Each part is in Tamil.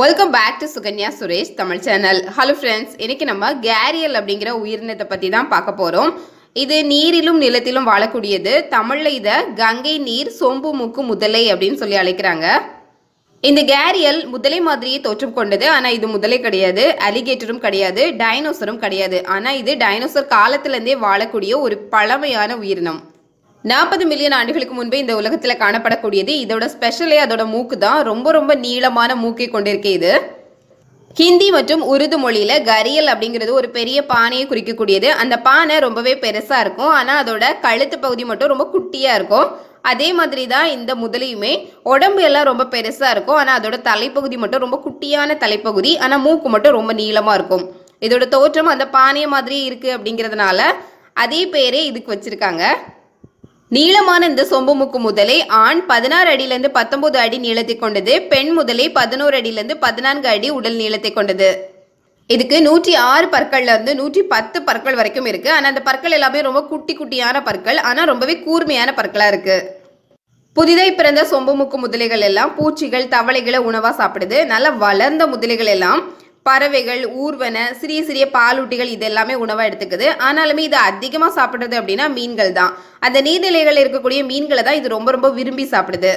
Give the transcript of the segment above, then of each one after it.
Welcome back to Sukanya Suresh Tamil channel hello friends இன்னைக்கு நம்ம கேரியல் அப்படிங்கிற உயிரினத்தை பற்றி தான் பார்க்க போகிறோம் இது நீரிலும் நிலத்திலும் வாழக்கூடியது. தமிழில் இதை கங்கை நீர் சொம்பு மூக்கு முதலை அப்படின்னு சொல்லி அழைக்கிறாங்க. இந்த கேரியல் முதலை மாதிரியே தோற்றம் கொண்டது. ஆனால் இது முதலை கிடையாது. அலிகேட்டரும் கிடையாது. டைனோசரும் கிடையாது. ஆனால் இது டைனோசர் காலத்திலேருந்தே வாழக்கூடிய ஒரு பழமையான உயிரினம். நாற்பது மில்லியன் ஆண்டுகளுக்கு முன்பே இந்த உலகத்தில் காணப்படக்கூடியது. இதோட ஸ்பெஷலே அதோட மூக்கு தான் ரொம்ப ரொம்ப நீளமான மூக்கை கொண்டிருக்கு இது. ஹிந்தி மற்றும் உருது மொழியில கரியல் அப்படிங்கிறது ஒரு பெரிய பானையை குறிக்கக்கூடியது. அந்த பானை ரொம்பவே பெருசா இருக்கும். ஆனா அதோட கழுத்து பகுதி மட்டும் ரொம்ப குட்டியா இருக்கும். அதே மாதிரி தான் இந்த முதலையுமே. உடம்பு எல்லாம் ரொம்ப பெருசா இருக்கும். ஆனா அதோட தலைப்பகுதி மட்டும் ரொம்ப குட்டியான தலைப்பகுதி. ஆனா மூக்கு மட்டும் ரொம்ப நீளமா இருக்கும். இதோட தோற்றம் அந்த பானையை மாதிரி இருக்கு அப்படிங்கிறதுனால அதே பேரே இதுக்கு வச்சிருக்காங்க. நீளமான இந்த சொம்பு முக்கு முதலை ஆண் பதினாறு அடியிலிருந்து பத்தொன்பது அடி நீளத்தை கொண்டது பெண் முதலை பதினோரு அடியிலிருந்து பதினான்கு அடி உடல் நீளத்தை கொண்டது. இதுக்கு நூற்றி ஆறு பற்கள்ல இருந்து நூற்றி பத்து பற்கள் வரைக்கும் இருக்கு. ஆனா அந்த பற்கள் எல்லாமே ரொம்ப குட்டி குட்டியான பற்கள். ஆனா ரொம்பவே கூர்மையான பற்களா இருக்கு. புதிதாய் பிறந்த சொம்பு முக்கு முதலைகள் எல்லாம் பூச்சிகள் தவளைகளை உணவா சாப்பிடுது. நல்லா வளர்ந்த முதலைகள் எல்லாம் பறவைகள் ஊர்வன சிறிய சிறிய பாலூட்டிகள் இது எல்லாமே உணவாக எடுத்துக்குது. ஆனாலுமே இது அதிகமாக சாப்பிட்றது அப்படின்னா மீன்கள் தான் அந்த நீர்நிலைகள் இருக்கக்கூடிய மீன்களை தான் இது ரொம்ப ரொம்ப விரும்பி சாப்பிடுது.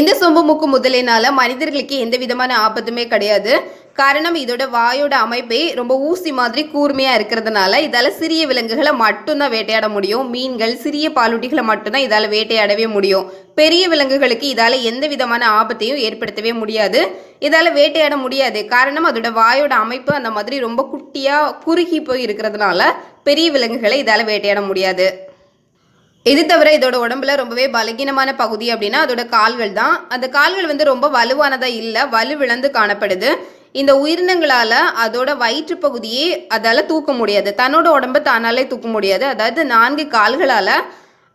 இந்த சொம்பு மூக்கு முதலினால மனிதர்களுக்கு எந்த விதமான ஆபத்துமே கிடையாது. காரணம் இதோட வாயோட அமைப்பே ரொம்ப ஊசி மாதிரி கூர்மையாக இருக்கிறதுனால இதால் சிறிய விலங்குகளை மட்டும்தான் வேட்டையாட முடியும். மீன்கள் சிறிய பாலூட்டிகளை மட்டும்தான் இதால் வேட்டையாடவே முடியும். பெரிய விலங்குகளுக்கு இதால் எந்த விதமான ஆபத்தையும் ஏற்படுத்தவே முடியாது. இதால் வேட்டையாட முடியாது. காரணம் அதோட வாயோட அமைப்பு அந்த மாதிரி ரொம்ப குட்டியாக குறுகி போய் இருக்கிறதுனால பெரிய விலங்குகளை இதால் வேட்டையாட முடியாது. இது தவிர இதோட உடம்புல ரொம்பவே பலகீனமான பகுதி அப்படின்னா அதோட கால்கள் தான். அந்த கால்கள் வந்து ரொம்ப வலுவானதாக இல்லை வலுவிழந்து காணப்படுது. இந்த உயிரினங்களால அதோட வயிற்று பகுதியே அதால தூக்க முடியாது. தன்னோட உடம்ப தானாலே தூக்க முடியாது. அதாவது நான்கு கால்களால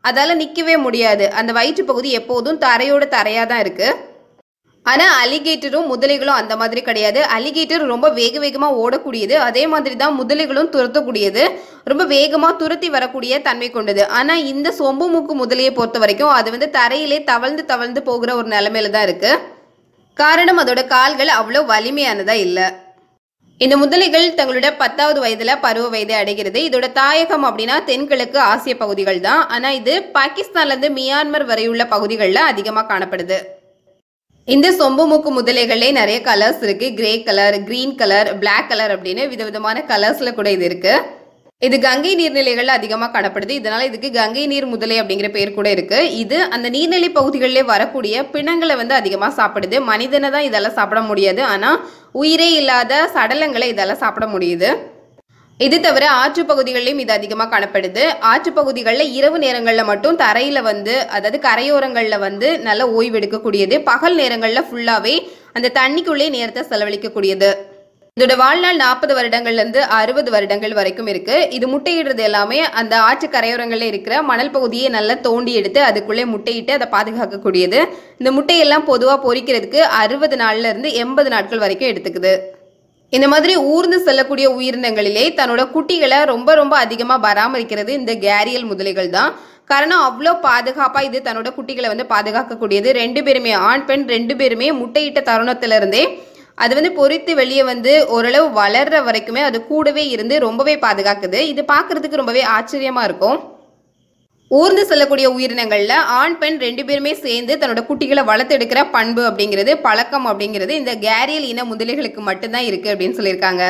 அதால நிற்கவே முடியாது. அந்த வயிற்று பகுதி எப்போதும் தரையோட தரையா தான் இருக்கு. ஆனால் அலிகேட்டரும் முதலைகளும் அந்த மாதிரி கிடையாது. அலிகேட்டர் ரொம்ப வேக வேகமாக ஓடக்கூடியது. அதே மாதிரி தான் முதலைகளும் துரத்தக்கூடியது. ரொம்ப வேகமாக துரத்தி வரக்கூடிய தன்மை கொண்டது. ஆனால் இந்த சொம்பு மூக்கு முதலையை பொறுத்த வரைக்கும் அது வந்து தரையிலே தவழ்ந்து தவழ்ந்து போகிற ஒரு நிலமையில தான் இருக்குது காரணம் அதோட கால்கள் அவ்வளோ வலிமையானதா இல்லை. இந்த முதலைகள் தங்களோட பத்தாவது வயதுல பருவ வயதை அடைகிறது. இதோட தாயகம் அப்படின்னா தென்கிழக்கு ஆசிய பகுதிகள் தான். ஆனா இது பாகிஸ்தான்ல இருந்து மியான்மர் வரையுள்ள பகுதிகளில் அதிகமாக காணப்படுது. இந்த சொம்பு மூக்கு முதலைகளே நிறைய கலர்ஸ் இருக்கு. Grey colour green colour black colour அப்படின்னு விதவிதமான கலர்ஸ்ல கூட இது இருக்கு. இது கங்கை நீர்நிலைகள்ல அதிகமாக காணப்படுது. இதனால இதுக்கு கங்கை நீர் முதலை அப்படிங்கிற பேர் கூட இருக்கு. இது அந்த நீர்நிலை பகுதிகளிலே வரக்கூடிய பிணங்களை வந்து அதிகமாக சாப்பிடுது. மனிதனை தான் இதெல்லாம் சாப்பிட முடியாது. ஆனா உயிரே இல்லாத சடலங்களை இதெல்லாம் சாப்பிட முடியுது. இது தவிர ஆற்று பகுதிகளிலும் இது அதிகமாக காணப்படுது. ஆற்று பகுதிகளில் இரவு நேரங்களில் மட்டும் தரையில் வந்து அதாவது கரையோரங்களில் வந்து நல்ல ஓய்வெடுக்கக்கூடியது பகல் நேரங்களில் ஃபுல்லாகவே அந்த தண்ணிக்குள்ளே நேரத்தை செலவழிக்கக்கூடியது. இதோட வாழ்நாள் நாற்பது வருடங்கள்லேருந்து அறுபது வருடங்கள் வரைக்கும் இருக்கு. இது முட்டையிடுறது எல்லாமே அந்த ஆற்று கரையோரங்களில் இருக்கிற மணல் பகுதியை நல்லா தோண்டி எடுத்து அதுக்குள்ளே முட்டையிட்டு அதை பாதுகாக்கக்கூடியது. இந்த முட்டையெல்லாம் பொதுவாக பொறிக்கிறதுக்கு அறுபது நாள்ல இருந்து எண்பது நாட்கள் வரைக்கும் எடுத்துக்குது. இந்த மாதிரி ஊர்ந்து செல்லக்கூடிய உயிரினங்களிலே தன்னோட குட்டிகளை ரொம்ப ரொம்ப அதிகமாக பராமரிக்கிறது இந்த கேரியல் முதலைகள் தான். காரணம் அவ்வளோ பாதுகாப்பாக இது தன்னோட குட்டிகளை வந்து பாதுகாக்கக்கூடியது. ரெண்டு பேருமே ஆண் பெண் ரெண்டு பேருமே முட்டையிட்ட தருணத்திலிருந்தே அது வந்து பொறித்து வெளியே வந்து ஓரளவு வளர்ற வரைக்குமே அது கூடவே இருந்து ரொம்பவே பாதுகாக்குது. இது பார்க்கறதுக்கு ரொம்பவே ஆச்சரியமாக இருக்கும். ஊர்ந்து செல்லக்கூடிய உயிரினங்களில் ஆண் பெண் ரெண்டு பேருமே சேர்ந்து தன்னோட குட்டிகளை வளர்த்தெடுக்கிற பண்பு அப்படிங்கிறது பழக்கம் அப்படிங்கிறது இந்த கேரியல் இன முதலைகளுக்கு மட்டும்தான் இருக்குது அப்படின்னு சொல்லியிருக்காங்க.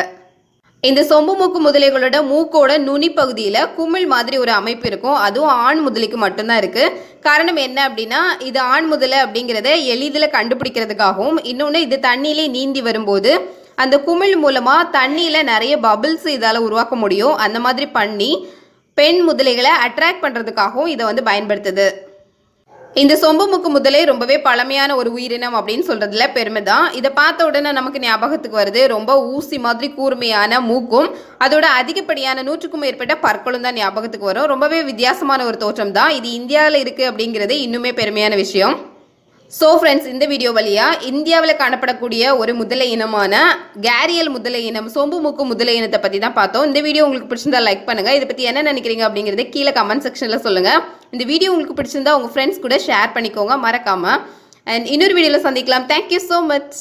இந்த சொம்பு மூக்கு முதலைகளோட மூக்கோட நுனி பகுதியில் குமிழ் மாதிரி ஒரு அமைப்பு இருக்கும். அதுவும் ஆண் முதலைக்கு மட்டும்தான் இருக்குது காரணம் என்ன அப்படின்னா இது ஆண் முதலை அப்படிங்கிறத எளிதில் கண்டுபிடிக்கிறதுக்காகவும் இன்னொன்று இது தண்ணியிலே நீந்தி வரும்போது அந்த குமிழ் மூலமாக தண்ணியில் நிறைய பபிள்ஸ் இதால் உருவாக்க முடியும். அந்த மாதிரி பண்ணி பெண் முதலைகளை அட்ராக்ட் பண்ணுறதுக்காகவும் இதை வந்து பயன்படுத்துது. இந்த சொம்பு முக்கு ரொம்பவே பழமையான ஒரு உயிரினம் அப்படின்னு சொல்றதுல பெருமை தான். இதை பார்த்த உடனே நமக்கு ஞாபகத்துக்கு வருது ரொம்ப ஊசி மாதிரி கூர்மையான மூக்கும் அதோட அதிகப்படியான நூற்றுக்கும் மேற்பட்ட பற்களும் தான் ஞாபகத்துக்கு வரும். ரொம்பவே வித்தியாசமான ஒரு தோற்றம் தான் இது இந்தியாவில் இருக்கு அப்படிங்கிறது இன்னுமே பெருமையான விஷயம். ஸோ ஃப்ரெண்ட்ஸ் இந்த வீடியோ வழியாக இந்தியாவில் காணப்படக்கூடிய ஒரு முதலை இனமான கேரியல் முதலை இனம் சொம்பு மூக்கு முதலை இனத்தை பற்றி தான் பார்த்தோம். இந்த வீடியோ உங்களுக்கு பிடிச்சிருந்தா லைக் பண்ணுங்கள் இதை பற்றி என்ன நினைக்கிறீங்க அப்படிங்கிறத கீழே கமெண்ட் செக்ஷனில் சொல்லுங்கள் இந்த வீடியோ உங்களுக்கு பிடிச்சிருந்தா உங்கள் ஃப்ரெண்ட்ஸ் கூட ஷேர் பண்ணிக்கோங்க. மறக்காமல் அண்ட் இன்னொரு வீடியோவில் சந்திக்கலாம். Thank you so much